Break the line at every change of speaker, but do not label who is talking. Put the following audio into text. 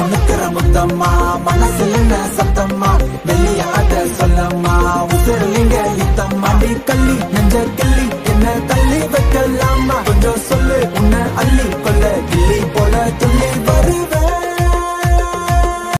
முன்னுக்கிற முத்தம்மா மனசுல சத்தம்மா? வெளிய அத சொல்லம்மா உசுரலிங்க யுத்தம்மா நீ கள்ளி நெஞ்ச கிள்ளி என்ன தள்ளி வைக்கலாமா கொஞ்சம் சொல்லு